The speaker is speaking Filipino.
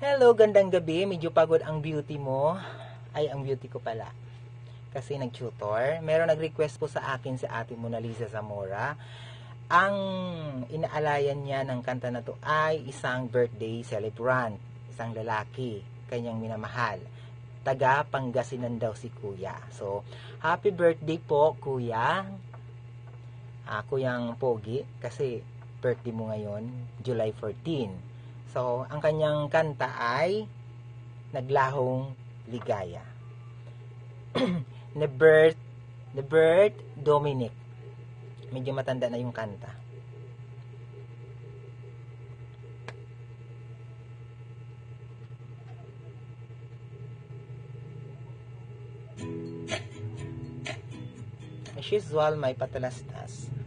Hello, gandang gabi. Medyo pagod ang beauty mo. Ay, ang beauty ko pala. Kasi nag-tutor. Meron nag-request po sa akin si ate Mona Lisa Zamora. Ang inaalayan niya ng kanta na to ay isang birthday celebrant. Isang lalaki. Kanyang minamahal. Taga Pangasinan daw si kuya. So, happy birthday po, kuya. Ah, kuyang Pogi. Kasi birthday mo ngayon, July 14. So, ang kanyang kanta ay Naglahong Ligaya. Nebert, Nebert Dominic. Medyo matanda na yung kanta. As usual, may patalastas.